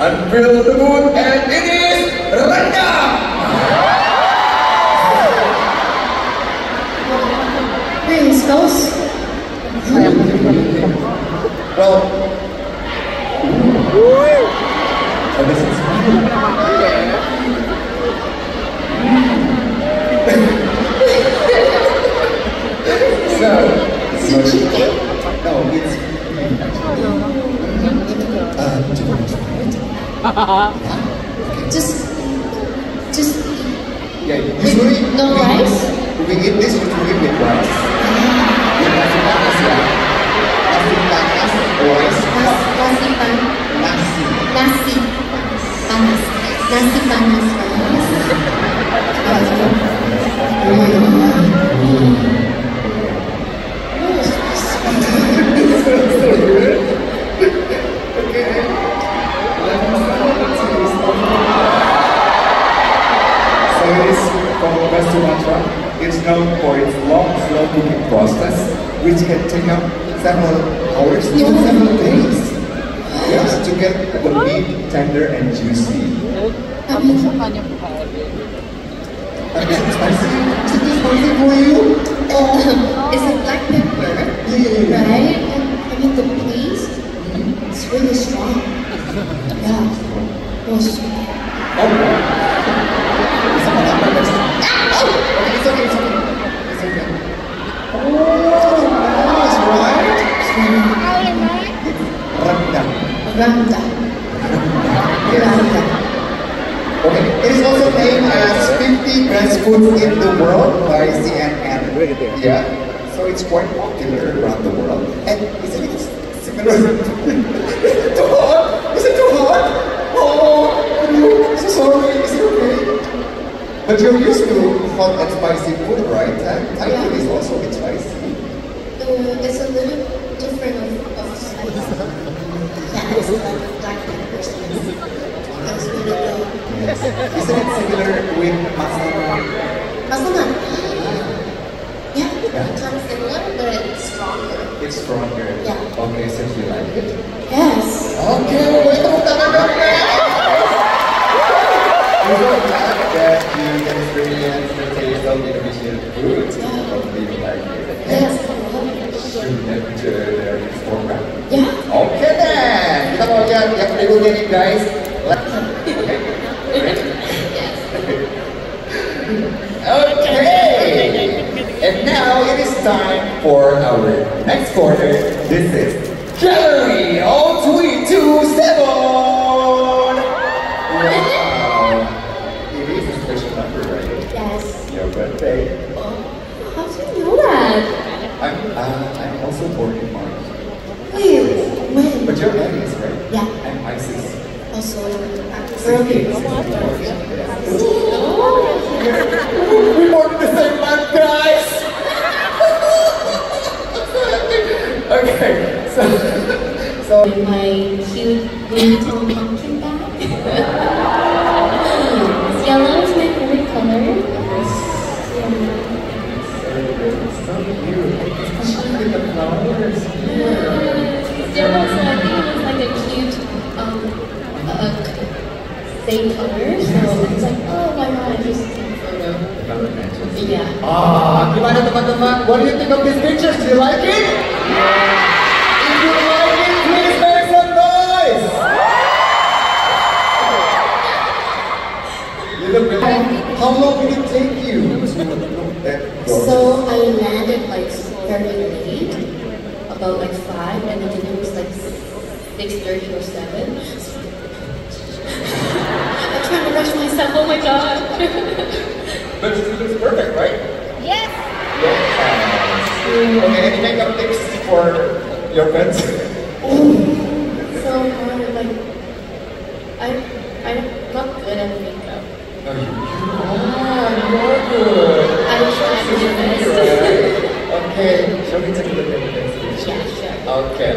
unveil the moon, and it is Rendang! Greetings, folks. Well, this is so, Is Just, just Yeah, usually with no rice? We eat this usually with rice. With nasi panas ya. Nasi panas, rice, Nasi pan, nasi. nasi panas, nasi panas known for its long, slow cooking process, which can take up several hours, even several days. just to get the meat tender and juicy. I mean, And is it spicy? Is spicy for you? Uh-huh. it's a black pepper, yeah. right? And I mean the paste, mm-hmm. it's really strong. Yeah. Oh, sweet. Oh, wow. Is it not pepper? Ah! Oh, okay, it's okay, it's okay. It's okay. Oh, nice, right? Rendang. Randa. Randa. Okay, it is also named as 50 best foods in the world by CNN. Yeah, so it's quite popular around the world. And isn't it similar? too hot? Is it too hot? Oh, I'm so sorry. Is it okay? But you're used to hot and spicy food, right? Thai Thai food is also a bit spicy. Uh, it's a little different of, of Isn't it similar with masala? Masaman. Yeah, kind of similar, but it's stronger. It's stronger. Yeah. Okay, so you like it? Yes. Okay, berikutnya nih guys. Okay. And now it is time for our next quarter. This is January 0327. Wow. It is a special number, right? Yes. Your birthday. Oh, how do you know that? I'm, uh, I'm also born in March. Wait, when? But you're Aries, right? Yeah. I'm Isis. Also, early. We born in the same month, guys. okay, so so My cute little pumpkin bag. Yellow is my favorite color. So cute, especially with the flowers. Yellow, so I think it was like a cute, um, uh, same color. So it's like, oh, why not just take a photo? Yeah. Ah, gimana teman-teman? What do you think of these pictures? Do you like it? Yeah. If you like it, please make some noise. You look really- How long did it take you to look that? So I landed like very late, about like five, and the dinner was like six thirty or seven. I'm But it looks perfect, right? Yes. Yes. Um, okay, any makeup tips for your friends? so hard. Like I, I'm not good at makeup. No, you, you are. You are good. I try my best. Right. Okay, shall we take a look at the next picture? Yeah, sure. Okay.